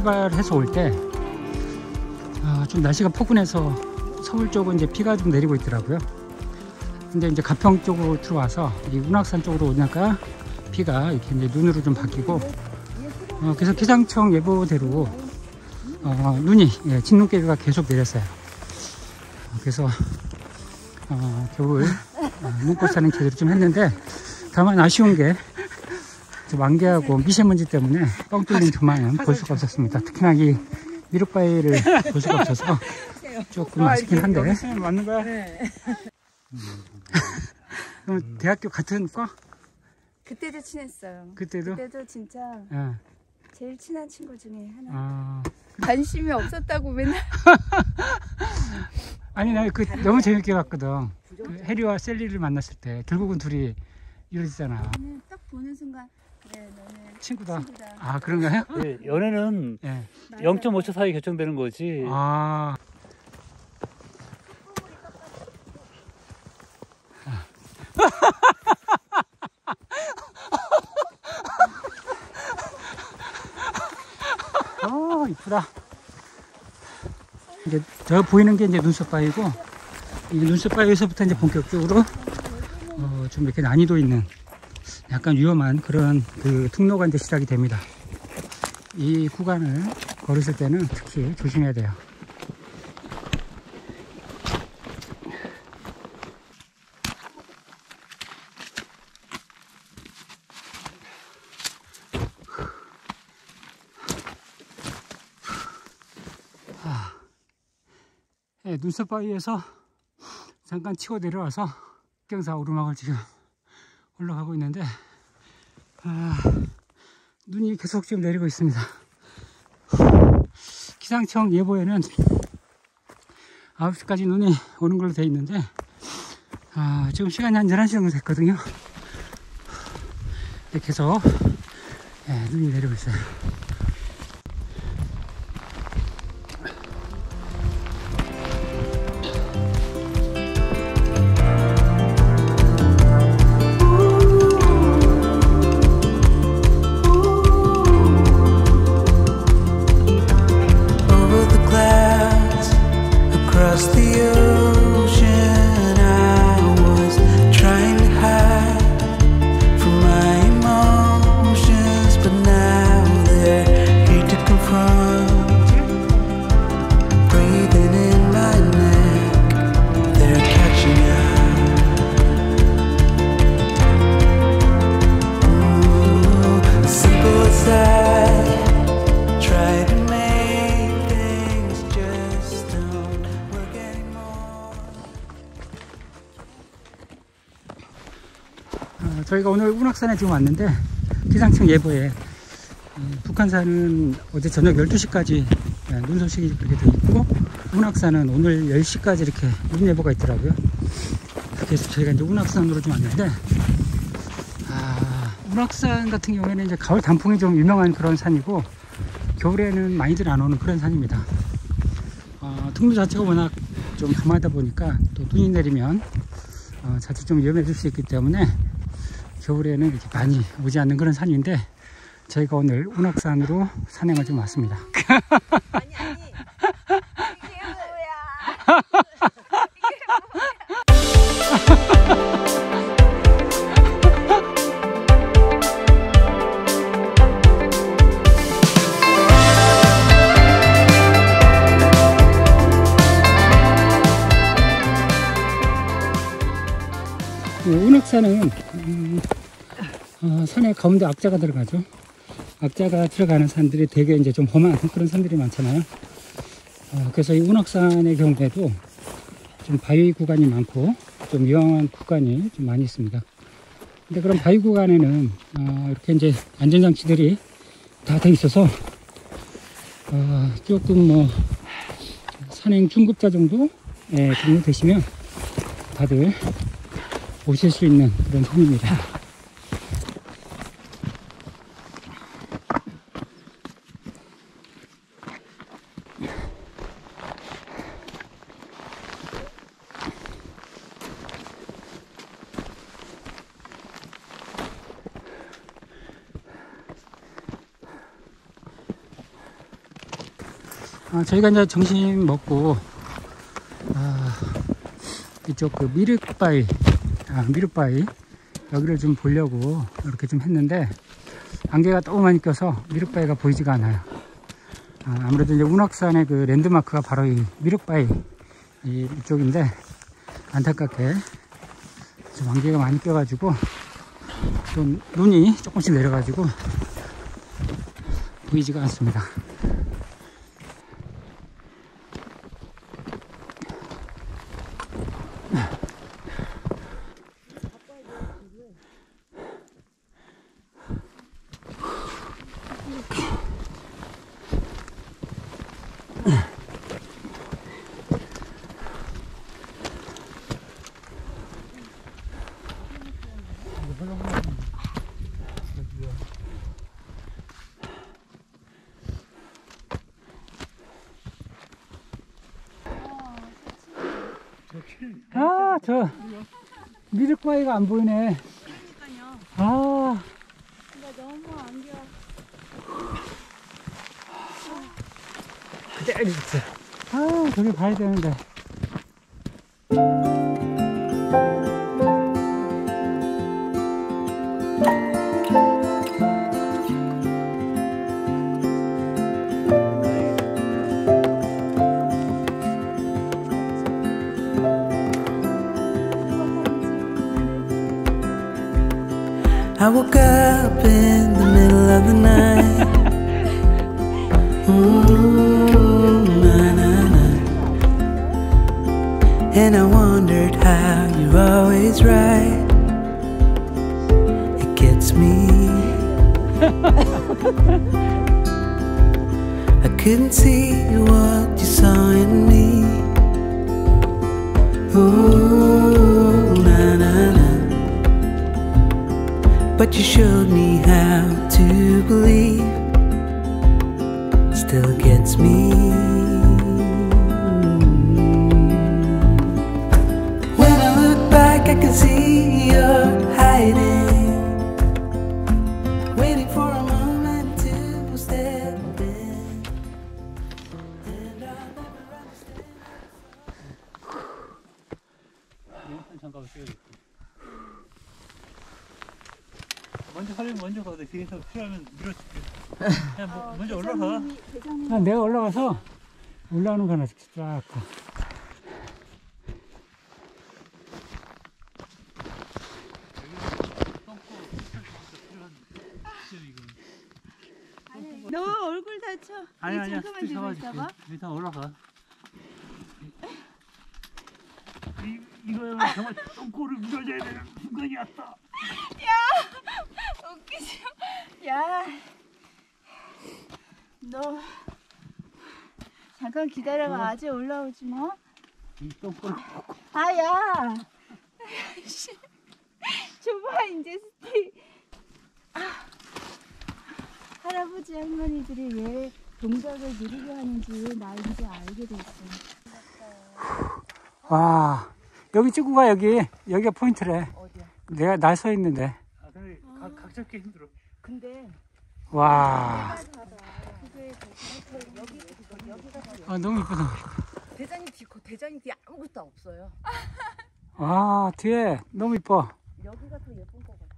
출발해서 올때 아, 좀 날씨가 포근해서 서울 쪽은 이제 비가 좀 내리고 있더라고요. 근데 이제 가평 쪽으로 들어와서 이 운악산 쪽으로 오니까 비가 이렇게 이제 눈으로 좀 바뀌고 어, 그래서 기상청 예보대로 어, 눈이 예, 진눈깨비가 계속 내렸어요. 어, 그래서 어, 겨울 어, 눈꽃 사는 제대로 좀 했는데 다만 아쉬운 게 만개하고 미세먼지 때문에 뻥 뚫린 저만은 볼 수가 없었습니다. 특히나 이 미륵바위를 볼 수가 없어서 조금 아쉽긴 한데 맞는 거야? 그럼 대학교 같은 과? 그때도 친했어요. 그때도? 그때도 진짜 예. 제일 친한 친구 중에 하나. 아, 관심이 없었다고 맨날. 아니 나 그 너무 재밌게 봤거든. 그 해리와 셀리를 만났을 때 결국은 둘이 이루어지잖아. 나는 딱 보는 순간 너는 친구다. 친구다. 아 그런가요? 예, 연애는 예. 0.5초 사이 결정되는 거지. 아. 어, 이쁘다. 이제 저 보이는 게 이제 눈썹 바위고 이 눈썹 바위에서부터 이제 본격적으로 어, 좀 이렇게 난이도 있는 약간 위험한 그런 그 통로가 이제 시작이 됩니다. 이 구간을 걸으실 때는 특히 조심해야 돼요. 아, 네, 눈썹 바위에서 잠깐 치고 내려와서 경사 오르막을 지금 올라가고 있는데 아, 눈이 계속 지금 내리고 있습니다. 기상청 예보에는 9시까지 눈이 오는 걸로 되어 있는데 아, 지금 시간이 한 11시 정도 됐거든요. 근데 계속 예, 눈이 내리고 있어요. 어, 저희가 오늘 운악산에 지금 왔는데 기상청 예보에 이 북한산은 어제 저녁 12시까지 눈 소식이 그렇게 돼 있고 운악산은 오늘 10시까지 이렇게 눈 예보가 있더라고요. 그래서 저희가 이제 운악산으로 좀 왔는데 아, 운악산 같은 경우에는 이제 가을 단풍이 좀 유명한 그런 산이고 겨울에는 많이들 안 오는 그런 산입니다. 어, 통로 자체가 워낙 좀 험하다 보니까 또 눈이 내리면 어, 자칫 좀 위험해질 수 있기 때문에 겨울에는 이렇게 많이 오지 않는 그런 산인데 저희가 오늘 운악산으로 산행을 좀 왔습니다. 아니 아니. 운악산은 음, 어, 산의 가운데 악자가 들어가죠. 악자가 들어가는 산들이 되게 이제 좀 험한 그런 산들이 많잖아요. 어, 그래서 이 운악산의 경우에도 좀 바위 구간이 많고 좀 위험한 구간이 좀 많이 있습니다. 근데 그런 바위 구간에는 어, 이렇게 이제 안전장치들이 다 돼 있어서 어, 조금 뭐 산행 중급자 정도 예, 정도 되시면 다들 오실 수 있는 그런 산입니다. 저희가 이제 점심 먹고 아, 이쪽 그 미륵바위 아, 미륵바위 여기를 좀 보려고 이렇게 좀 했는데 안개가 너무 많이 껴서 미륵바위가 보이지가 않아요. 아, 아무래도 이제 운악산의 그 랜드마크가 바로 이 미륵바위 이, 이쪽인데 안타깝게 좀 안개가 많이 껴가지고 좀 눈이 조금씩 내려가지고 보이지가 않습니다. 아, 저 미륵바위가 안 보이네. 그러니까요. 아, 근데 너무 안겨. 아, 저기 봐야 되는데. I woke up in the middle of the night. Ooh, mm, na, na, na. And I wondered how you're always right. It gets me. I couldn't see what you 잠깐만 찍어줄게. 먼저 하려면 먼저 가도 뒤에서 필요하면 밀어줄게. 그냥 뭐, 먼저 올라가. 아, 내가 올라가서 올라오는 거나 쫙. 봐. 너 얼굴 다쳐. 아니 아니야. 잠깐만 스틱 잡아줄게. 있어봐. 일단 올라가. 이 이거는 정말 똥꼬를 물어줘야 되는 순간이 왔다. 웃기지 마. 야. 너 잠깐 기다려봐. 아직 올라오지 뭐. 이 똥꼬를 아 야. 씨. 줘봐 이제 스틱. 아. 할아버지 할머니들이 왜 동작을 느리게 하는지 나 이제 알게 됐어. 와, 여기 찍고 가, 여기. 여기가 포인트래. 어디야? 내가 날 서 있는데. 아 근데 각, 각 잡기 힘들어. 근데 와. 아, 너무 이쁘다. 대장님 뒤 대장님 뒤 아무것도 없어요. 와, 뒤에 너무 이뻐. 여기가 더 예쁜 거 같아.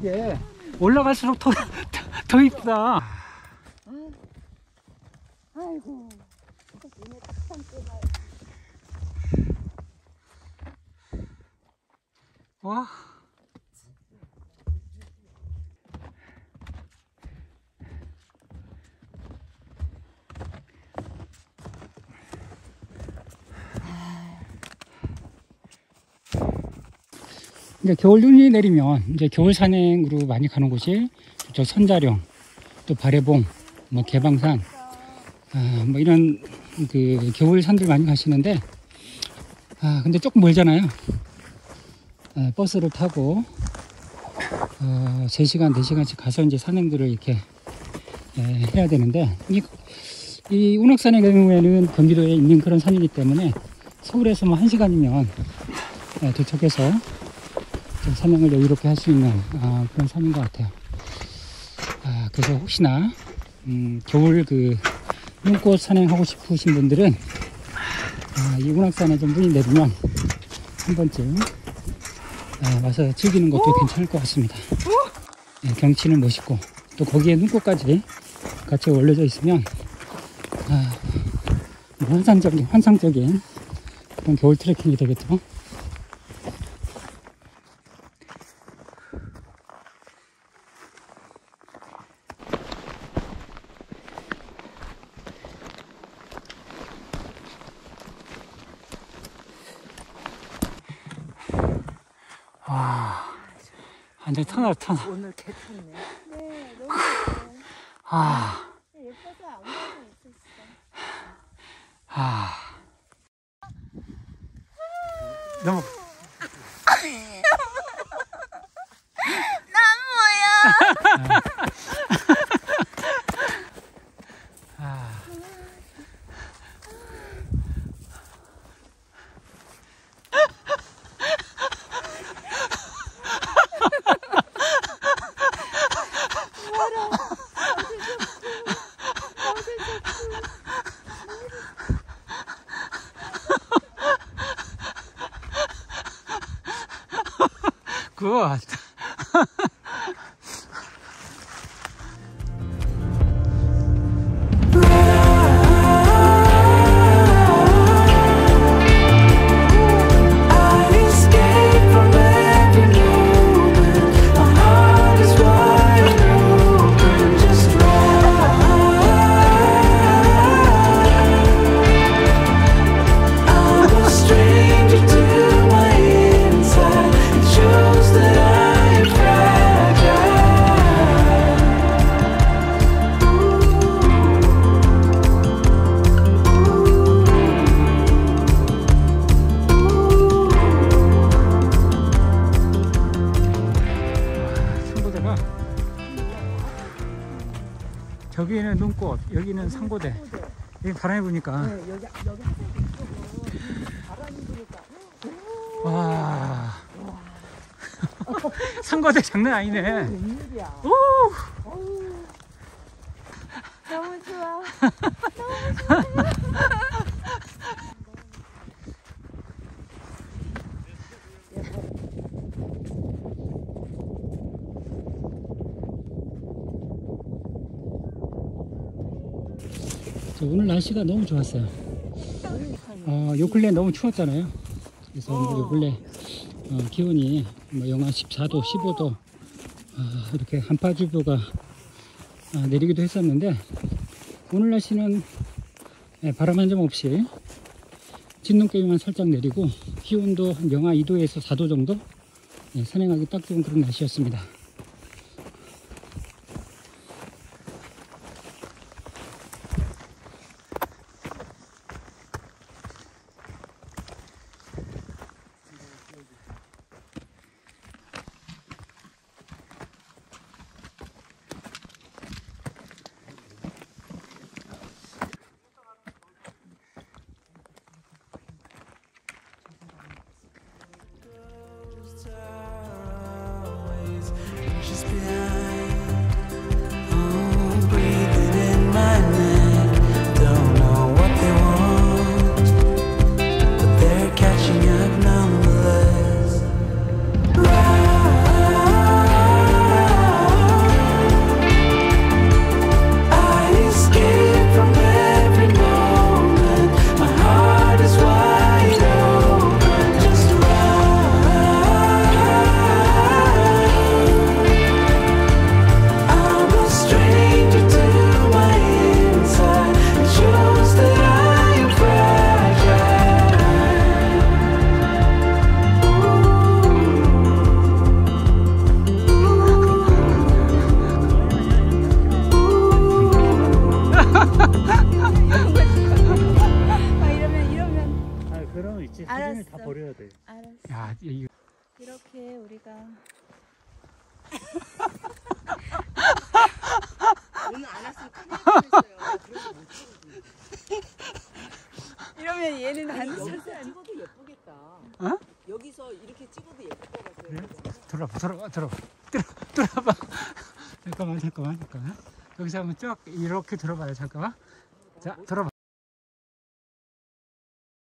이게 올라갈수록 더, 더, 더 이쁘다. 아이고. 눈에 딱 삼켜봐. 와. 이제 겨울 눈이 내리면 이제 겨울 산행으로 많이 가는 곳이 저 선자령, 또 바래봉, 뭐 개방산, 아, 뭐 이런 그 겨울 산들 많이 가시는데, 아, 근데 조금 멀잖아요. 아, 버스를 타고 어, 3시간, 4시간씩 가서 이제 산행들을 이렇게 예, 해야 되는데 이, 이 운악산의 경우에는 경기도에 있는 그런 산이기 때문에 서울에서 뭐 1시간이면 예, 도착해서 좀 산행을 여유롭게 할 수 있는 아, 그런 산인 것 같아요. 아, 그래서 혹시나 음, 겨울 그 눈꽃 산행하고 싶으신 분들은 아, 이 운악산에 좀 눈이 내리면 한 번쯤 아, 와서 즐기는 것도 괜찮을 것 같습니다. 예, 경치는 멋있고 또 거기에 눈꽃까지 같이 올려져 있으면 아, 환상적인 환상적인 그런 겨울 트레킹이 되겠죠. 완전 터널 터널. 오늘 개 탔네. 네, 너무 예뻐요. 아, 예뻐서 안 가고 있었어. 아. Corta. 저기는 눈꽃, 여기는 상고대. 여기 바람이 부니까 네, 여기 여기 하늘 이쪽은 바람이 부니까 와. 상고대 장난 아니네. 오! 어우, 너무 좋아. 오늘 날씨가 너무 좋았어요. 어, 요 근래 너무 추웠잖아요. 그래서 오늘 요 근래 어, 기온이 뭐 영하 14도, 15도 아, 이렇게 한파주보가 아, 내리기도 했었는데 오늘 날씨는 예, 바람 한 점 없이 진눈깨비만 살짝 내리고 기온도 한 영하 2도에서 4도 정도 예, 산행하기 딱 좋은 그런 날씨였습니다. 알았어. 버려야 돼. 알았어. 야, 이 이렇게 우리가 오늘 안 왔으면 큰일 뻔했어요. 그래서 못 찍어도. 이러면 얘는 안 여기서 찍어도 예쁘겠다. 어? 여기서 이렇게 찍어도 예쁠 것 같아요. 그래? 그죠? 들어봐, 들어봐, 들어봐. 들어, 들어봐. 잠깐만, 잠깐만, 잠깐만. 여기서 한번 쭉 이렇게 들어봐요. 잠깐만. 자, 들어봐.